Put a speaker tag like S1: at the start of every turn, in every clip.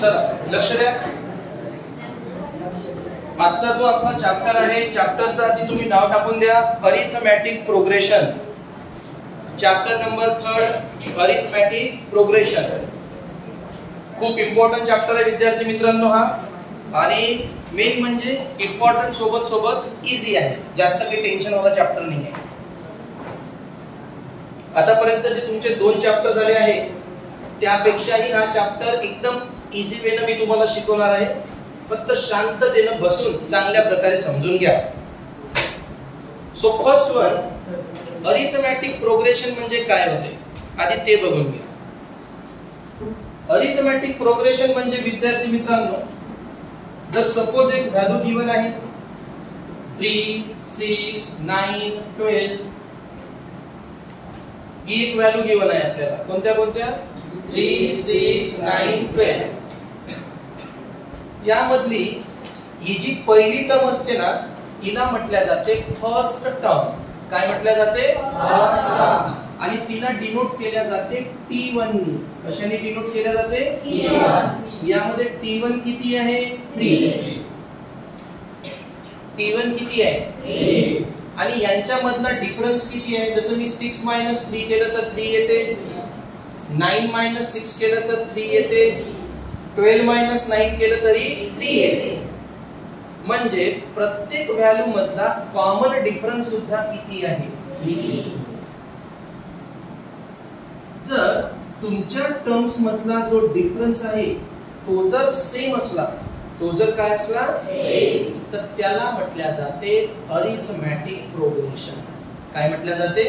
S1: चला लक्ष द्या. आजचा जो आपला चॅप्टर आहे चॅप्टरचा आधी तुम्ही नाव टाकून द्या. Arithmetic progression chapter number third arithmetic progression खूप इम्पॉर्टंट चॅप्टर आहे विद्यार्थी मित्रांनो हा. आणि मेन म्हणजे इम्पॉर्टंट सोबत सोबत इझी आहे. जास्त काही टेन्शन वाला चॅप्टर नाही आहे. आतापर्यंत जे तुमचे दोन चॅप्टर झाले आहे त्यापेक्षाही हा चॅप्टर एकदम इझी वेनं मी तुम्हाला शिकवणार आहे. फक्त शांततेनं बसून चांगल्या प्रकारे समजून घ्या. So first one arithmetic progression म्हणजे काय होते? आधी ते बघून घ्या. अरिथमॅटिक प्रोग्रेशन म्हणजे विद्यार्थी मित्रांनो जर सपोज एक व्हॅल्यू गिवन आहे थ्री सिक्स नाईन ट्वेल्व ही एक व्हॅल्यू गिवन आहे आपल्याला. कोणत्या कोणत्या? थ्री सिक्स नाईन ट्वेल्व यामधली ही जी पहिली टर्म असते ना हिला म्हटल्या जाते फर्स्ट टर्म काय म्हटल्या जाते? आणि तिला डिनोट केल्या जाते टी वन नी. कशाने डिनोट केल्या जाते? यामध्ये टी वन किती आहे? थ्री टी वन किती आहे? आणि यांच्या मधला डिफरन्स किती आहे? जसं मी सिक्स मायनस थ्री केलं तर थ्री येते. नाईन मायनस सिक्स केलं तर थ्री येते. ट्वेल्व मायनस नाईन केलं तरी थ्री येते. म्हणजे प्रत्येक व्हॅल्यू मधला कॉमन डिफरन्स सुद्धा किती आहे? जर तुमच्या टर्म्स मधला जो डिफरन्स आहे तो जर सेम असला तो जर काय असला? तर त्याला म्हटल्या जाते अरिथमॅटिक प्रोग्रेशन काय म्हटल्या जाते?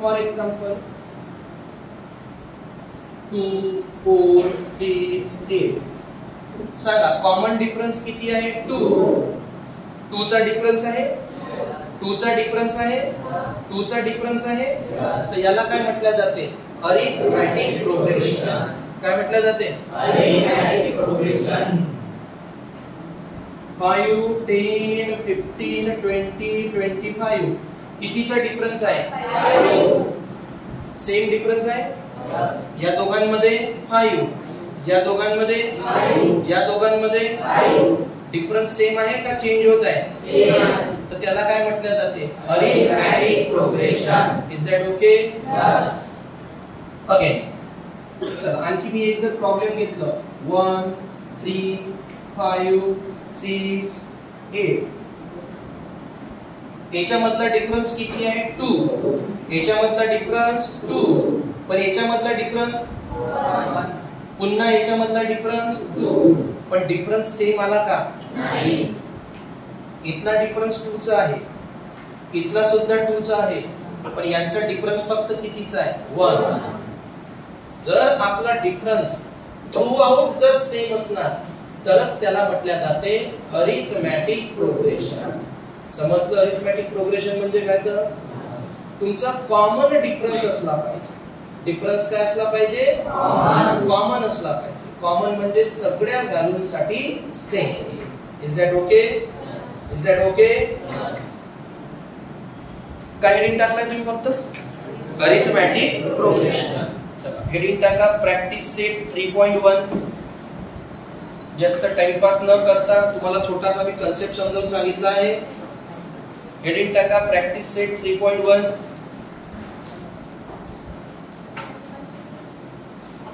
S1: For example two four six eight. सांगा कॉमन डिफरन्स किती आहे? टू टू चा डिफरन्स आहे? टू चा डिफरन्स आहे? टू चा डिफरन्स आहे? तर याला काय म्हटल्या जाते? अरिथमॅटिक प्रोग्रेशन काय म्हटल्या जाते? Five ten fifteen twenty twenty five कितीचा डिफरन्स आहे? सेम डिफरन्स आहे? या दोघांमध्ये फाईव्ह या दोघांमध्ये या दोघांमध्ये डिफरन्स सेम आहे का चेंज होत आहे? तर त्याला काय म्हटलं जाते? Arithmetic progression is that okay again चला आणखी मी एक जर प्रॉब्लेम घेतलं. One three five six eight याच्या मधला डिफरन्स किती आहे? टू याच्या मधला डिफरन्स टू पण याच्या मधला डिफरन्स पुन्हा याच्या मधला डिफरन्स टू पण डिफरन्स सेम आला का? इथला डिफरन्स टू चा आहे. इथला सुद्धा टू चा आहे. पण यांचा डिफरन्स फक्त कितीचा आहे? वन जर आपला डिफरन्स थ्रू आउट जर सेम असणार तरच त्याला म्हटल्या जाते अरिथमॅटिक प्रोग्रेशन समजलं अरिथमॅटिक प्रोग्रेशन म्हणजे काय तर? तुमचा कॉमन डिफरन्स असला पाहिजे. डिफरन्स काय असला पाहिजे? कॉमन असला पाहिजे. कॉमन म्हणजे सगळ्या व्हॅल्यूसाठी same is that okay is that okay काय हेडिंग टाकलाय तुम्ही फक्त? अरिथमॅटिक प्रोग्रेशन चला. हेडिंग टाका. Practice set three point one जास्त टाइमपास न करता तुम्हाला छोटासा मी कन्सेप्ट समजावून सांगितला आहे. हेडिंग टाका. Practice set three point one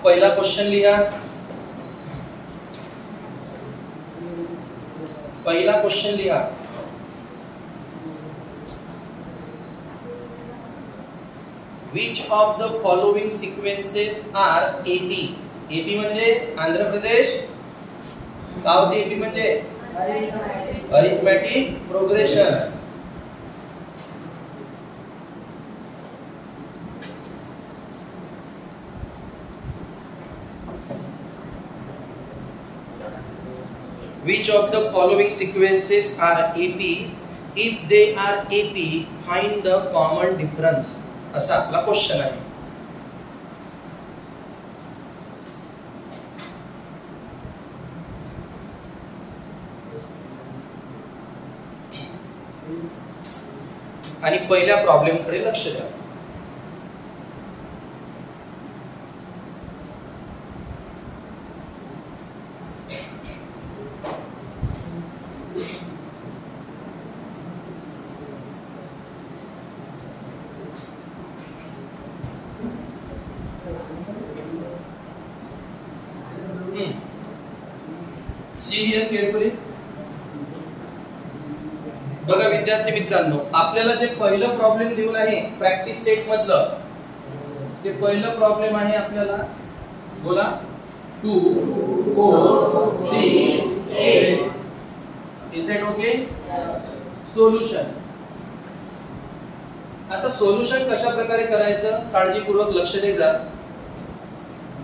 S1: पहिला क्वेश्चन लिहा पहिला क्वेश्चन लिहा which of the following sequences are AP AP म्हणजे आंध्र प्रदेश गाव एपी म्हणजे arithmetic progression Which of the following sequences are AP? If they are AP, find the common difference. असा आपला question आहे आणि पहिल्या प्रॉब्लेमकडे लक्ष द्या सी हिअर केअरफुली बघा विद्यार्थी मित्रांनो आपल्याला जे पहिलं प्रॉब्लेम देऊन आहे प्रॅक्टिस सेट मधलं ते पहिलं प्रॉब्लेम आहे आपल्याला बोला. Two four six eight is that okay solution आता सोल्युशन कशा प्रकारे करायचं? काळजीपूर्वक लक्ष द्यायचा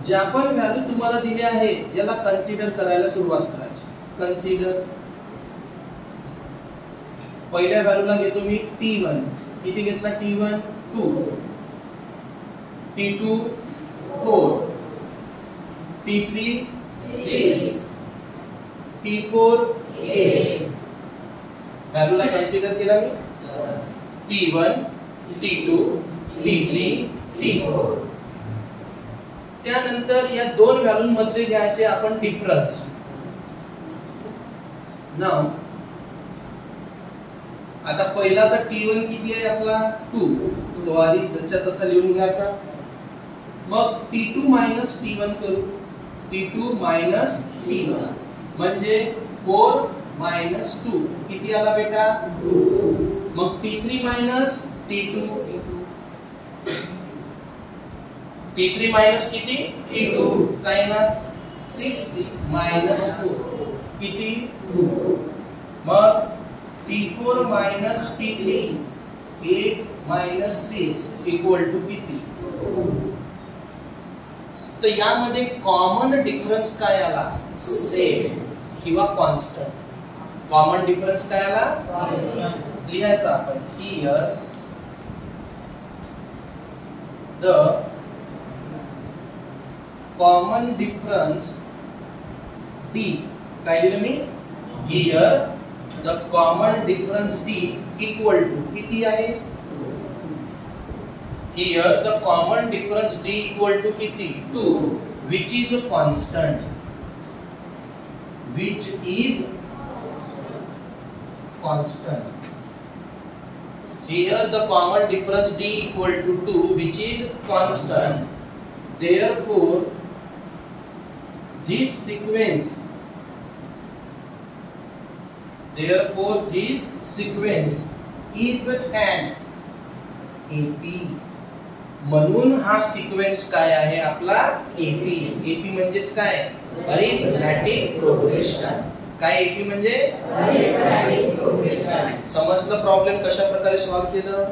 S1: ज्या पण व्हॅल्यू तुम्हाला दिली आहे याला कन्सिडर करायला सुरुवात करा. कन्सिडर पहिल्या व्हॅल्यूला घेतो मी टी वन किती घेतला? T one two T two four T three six T four व्हॅल्यूला consider केला मी? T one T two T three T four त्यानंतर या दोन व्हॅल्यू मधले घ्यायचे आपण डिफरन्स नाव आता पहिला तर टी वन किती आहे आपला? टू तो आधी जसच्या तसा लिहून घ्यायचा. मग T two minus T one करू. T two minus T one म्हणजे फोर मायनस टू किती आला बेटा? मग T three minus T two T three minus किती? टी टू काय ना सिक्स मायनस टू किती? मग T four minus T three eight minus six equal to किती? तर यामध्ये कॉमन डिफरन्स काय आला? सेम किंवा कॉन्स्टंट कॉमन डिफरन्स काय आला? लिहायचा आपण. Here the common difference D काय लिहिलं मी here the common difference D equal to किती आहे here the common difference D equal to किती two which is a constant which is constant. Here the common difference d equal to 2 which is constant. Therefore this sequence therefore this sequence is an AP म्हणून हा sequence काय आहे? आपला AP AP म्हणजेच काय? Arithmetic progression काय AP म्हणजे? समजलं प्रॉब्लेम कशा प्रकारे सॉल्व्ह केलं?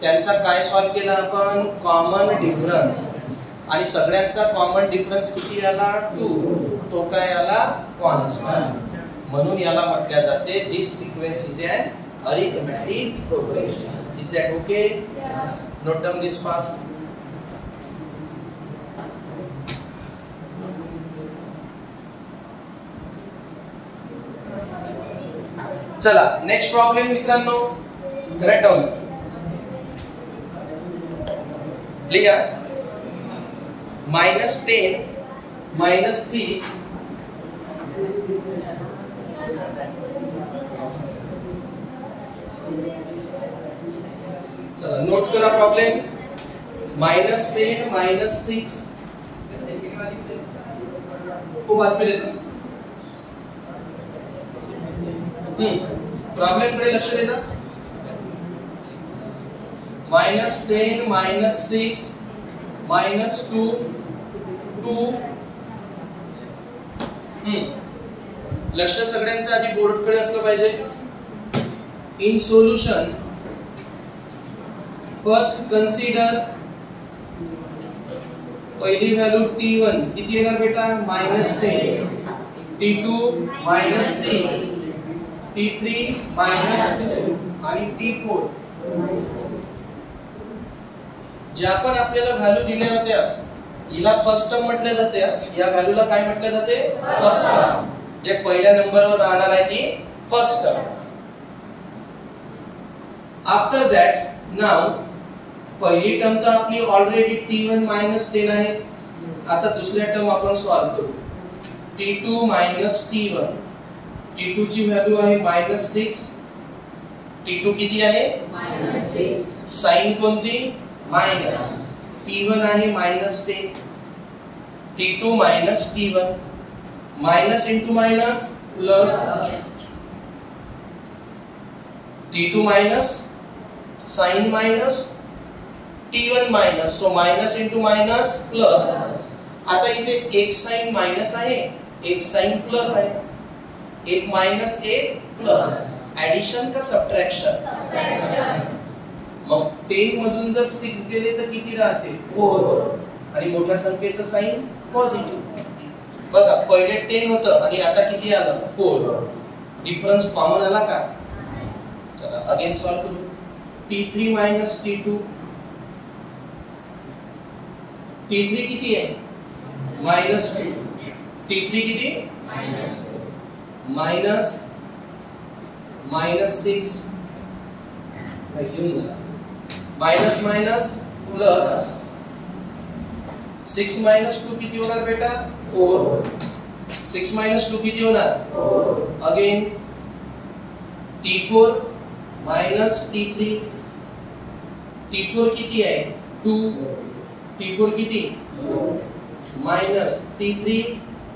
S1: त्यांचा काय सॉल्व्ह केला आपण? कॉमन डिफरन्स आणि सगळ्यांचा कॉमन डिफरन्स किती आला? टू तो काय आला? कॉन्स्टंट म्हणून याला म्हटल्या जाते this sequence is an arithmetic progression is that okay note down this fast चला नेक्स्ट प्रॉब्लेम मित्रांनो. राईट डाऊन लिहा मायनस टेन मायनस सिक्स चला problem minus ten minus six वो बाद में लेता प्रॉब्लेमकडे लक्ष देता. Minus ten minus six minus two two लक्ष सगळ्यांचं आधी बोर्डकडे असलं पाहिजे. इन सोल्युशन फर्स्ट कन्सिडर पहिली व्हॅल्यू टी वन. किती येणार बेटा? Minus ten. T two minus six. T three minus two आणि टी फोर. ज्या पण आपल्याला व्हॅल्यू दिल्या होत्या हिला फर्स्ट टर्म म्हटल्या जाते या व्हॅल्यूला काय म्हटलं जाते? First term. जे पहिल्या नंबरवर राहणार आहे ती फर्स्ट टर्म. आफ्टर दॅट नाव पहिली टर्म तर आपली already T one minus ten आहे. आता दुसऱ्या टर्म आपण सॉल्व्ह करू. T two minus T one T two ची व्हॅल्यू आहे मायनस सिक्स टी टू किती आहे? साइन कोणती? मायनस टी वन आहे minus ten T two minus T one minus into minus plus T two minus sign minus T one minus so minus into minus plus आता इथे एक sign minus आहे एक sign plus आहे. एक minus एक plus addition का subtraction मग टेन मधून जर सिक्स गेले तर किती राहते? फोर आणि मोठ्या संख्येचं साइन पॉझिटिव्ह बघा पहिले टेन होतं आणि आता किती आलं? फोर डिफरन्स कॉमन आला का? चला अगेन सॉल्व करू. T three minus T two T three किती आहे? मायनस टू टी थ्री किती? मायनस मायनस सिक्स येऊन झाला minus minus plus six minus two किती होणार बेटा? फोर सिक्स मायनस टू किती होणार? Again T four minus T three T four किती आहे? टू टी फोर किती? Minus T three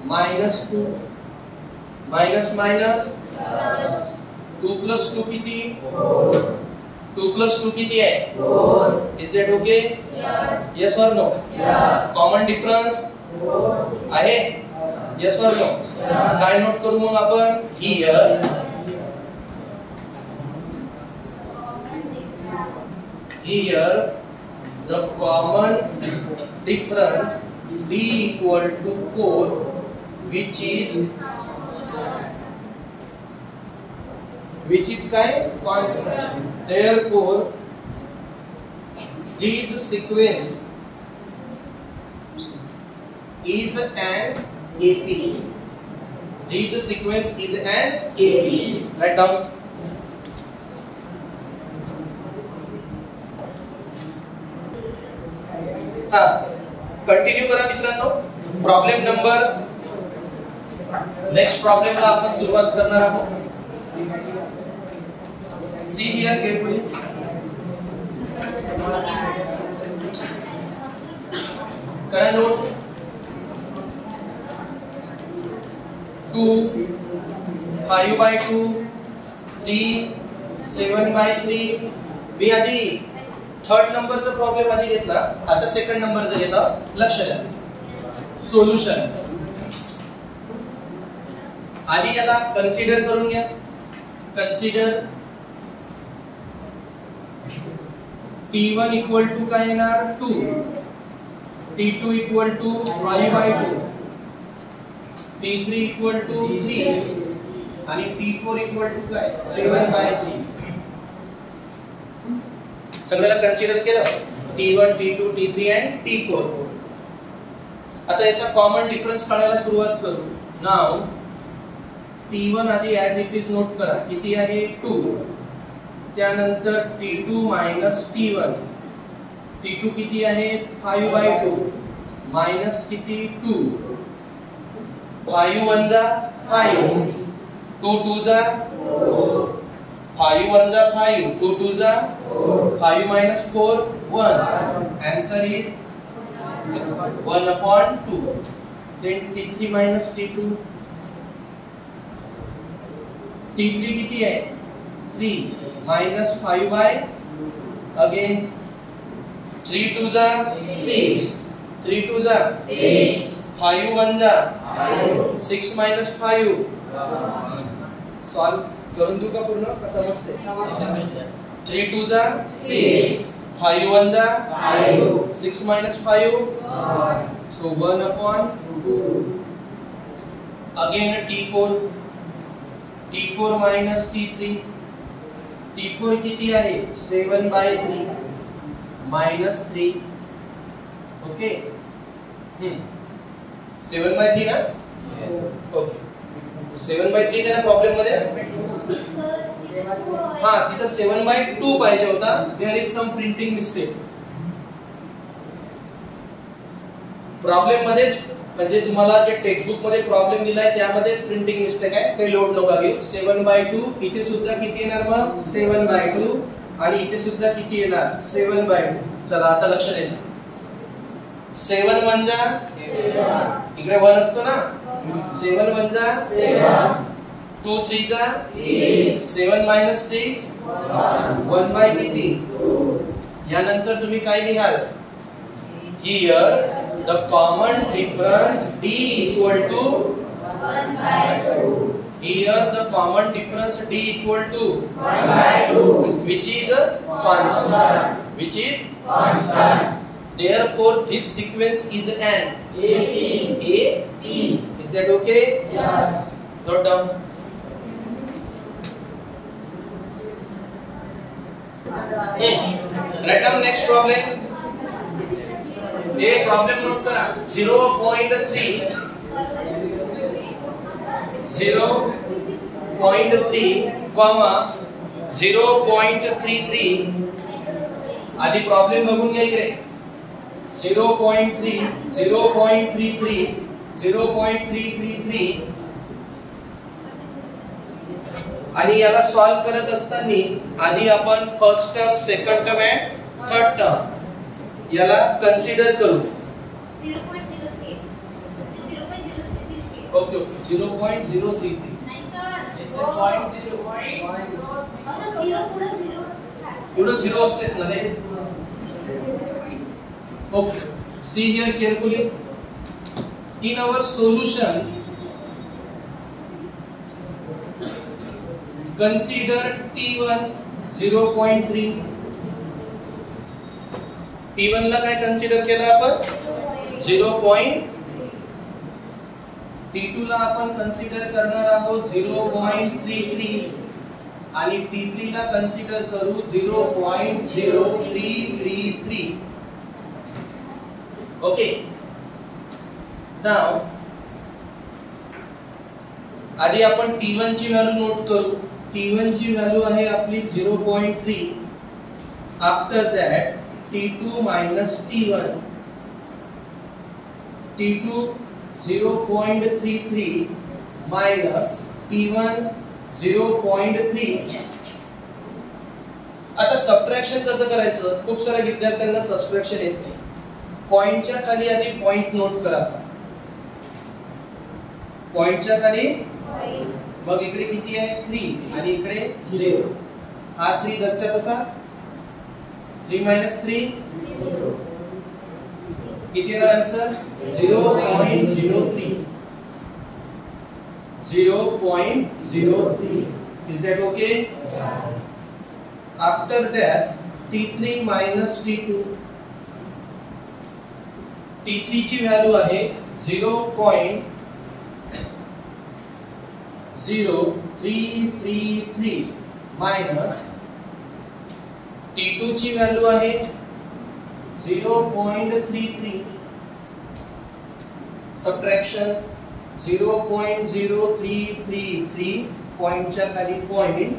S1: minus two minus minus two plus two किती? Two plus two किती आहे? Is that okay yes or no common difference आहे? Yes or no काय note करू मग आपण. Here here the common difference d equal to 4 which is which is kind? Constant. Therefore this sequence is an AP this sequence is an AP write down. Continue करा मित्रांनो. Problem number next प्रॉब्लेमला आपण सुरुवात करणार आहोत. See here carefully करा note two five by two three seven by three मी आधी third नंबरचा problem आधी घेतला आता सेकंड नंबरचा घेतला. लक्ष द्या. सोल्युशन आधी याला कन्सिडर करून घ्या. Consider T one equal to काय येणार? Two T two equal to five by two T three equal to three आणि टी फोर इक्वल टू काय? सेवन बाय थ्री सगळ्याला कन्सिडर केलं. T one T two T three and T four आता याचा common difference काढायला सुरुवात करू. नाव T one आधी ऍज इट इज नोट करा. किती आहे टू त्यानंतर T two minus T one T two किती आहे? फाईव्ह बाय टू मायनस किती? टू फाईव्ह वन जा फाईव्ह टू टू जा फाईव्ह वन जा फाईव्ह टू टू जा five minus four one. Answer is one upon two then T three minus T two T three किती आहे? Three minus five by again three two जा six three two जा five one जा six minus five solve करून देऊ का पूर्ण? समजते थ्री टू जा फाईव्ह वन जा six minus five so one upon again T four T four minus T three T four किती आहे? Seven by three minus three okay seven by three ना? ओके सेवन बाय थ्री ना प्रॉब्लेममध्ये? हा तिथं seven by two पाहिजे होता. There is some printing mistake problem मध्येच म्हणजे तुम्हाला जे टेक्स्टबुकमध्ये प्रॉब्लेम दिलाय त्यामध्येच प्रिंटिंग मिस्टेक आहे. काही लोड नका घेऊ. सेवन बाय टू इथे सुद्धा किती येणार मग? सेवन बाय टू आणि इथे सुद्धा किती येणार? सेवन बाय टू चला आता लक्ष द्यायचं. सेवन वन जा इकडे वन असतो ना? सेवन वन जा? टू थ्री जा? Seven minus six? One. By किती? यानंतर तुम्ही काय लिहाल? Here the common difference D equal to here the
S2: common difference D
S1: equal to which is a constant
S2: which
S1: is constant there this sequence
S2: is an
S1: A
S2: P
S1: is that okay
S2: yes
S1: note down Hmm. write down next problem a problem note करा 0.3 0.3 comma 0.33 आधी problem बघून घ्या इकडे 0.3 0.33 zero point three three three आणि याला solve करत असताना आधी आपण first term second term and third term याला कन्सिडर करू. Okay okay
S2: zero point zero
S3: three three पुढे
S1: झिरो असतेच ना रे? Okay see here carefully in our solution consider T1 0.3 T1 ला काय कन्सिडर केलं आपण? झिरो पॉईंट टी टू ला आपण कन्सिडर करणार आहोत झिरो पॉईंट थ्री थ्री आणि टी थ्री ला कन्सिडर करू zero point zero three three three okay नाव आधी आपण टी वन ची व्हॅल्यू नोट करू. टी वन ची व्हॅल्यू आहे आपली 0.3 after that T two minus T1 T2 0.33 minus T1 0.3 आता सबट्रॅक्शन कसं करायचं? खूप साऱ्या विद्यार्थ्यांना सबट्रॅक्शन येत नाही. पॉईंटच्या खाली आधी पॉईंट नोट करायचा. पॉइंटच्या खाली? मग इकडे किती आहे? थ्री आणि इकडे झिरो हा थ्री जगच्या तसा थ्री मायनस थ्री किती येणार answer zero point zero three zero point zero three is that okay after that T three minus T two T3 ची व्हॅल्यू आहे 0.0333 मायनस T2 ची व्हॅल्यू आहे 0.33 सबट्रॅक्शन 0.0333 पॉइंटच्या खाली पॉइंट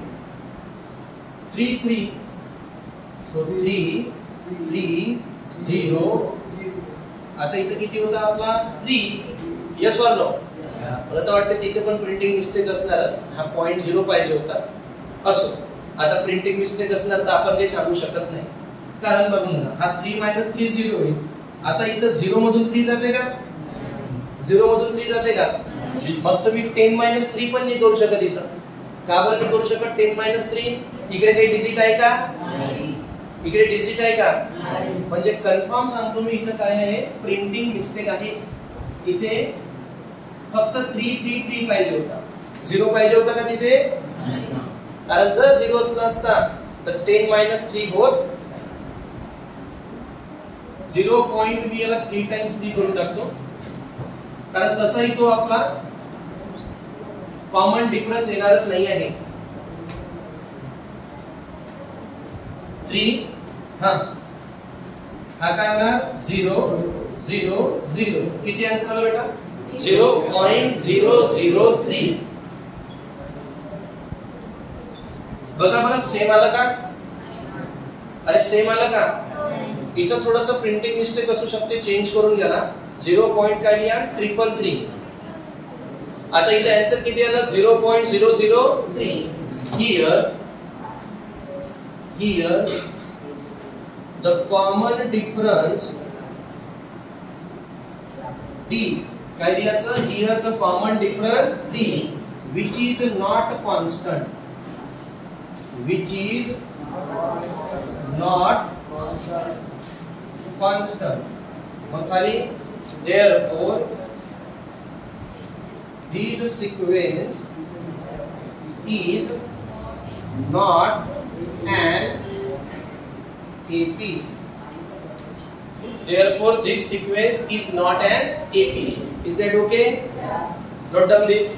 S1: 33 सो 3 3 0 आता इथं किती होता आपला? थ्री यस ऑर नो मला तर वाटतं तिथे पण प्रिंटिंग मिस्टेक असणारच. हा पॉइंट झिरो पाहिजे होता. असो. आता प्रिंटिंग मिस्टेक असणार तर आपण काही सांगू शकत नाही. कारण बघून ना हा थ्री मायनस थ्री झिरो होईल आता इथं झिरो मधून थ्री जाते का? झिरो मधून थ्री जाते का? मग तर मी टेन मायनस थ्री पण नाही करू शकत इथं. का बरं नाही करू शकत? टेन मायनस थ्री इकडे काही डिजिट आहे का? इकडे डिजिट आहे का? म्हणजे कन्फर्म सांगतो मी इथं काय आहे. प्रिंटिंग मिस्टेक आहे. इथे फक्त थ्री थ्री थ्री पाहिजे होता. झिरो पाहिजे होता का तिथे? कारण जर झिरो असता तर टेन मायनस थ्री होत झिरो पॉइंट मी याला थ्री टाइम्स थ्री करून टाकतो. कारण तसाही तो आपला कॉमन डिफरन्स येणारच नाही आहे. थ्री हा. हा काय होणार? झिरो झिरो झिरो किती आन्सर आला बेटा? Zero point zero zero three. बघा बरं सेम आलं का? अरे सेम आलं का? इथं थोडस प्रिंटिंग मिस्टेक असू शकते चेंज करून घ्या ना. झिरो पॉइंट काय लिहा ट्रिपल थ्री आता इथे आन्सर किती आला? Zero point zero zero three here here the common difference d Sir, here the common difference D, which is not constant, which is not constant. Therefore, this sequence is not an AP. Therefore, this sequence is not an AP. Is that okay
S2: Yes.
S1: note down this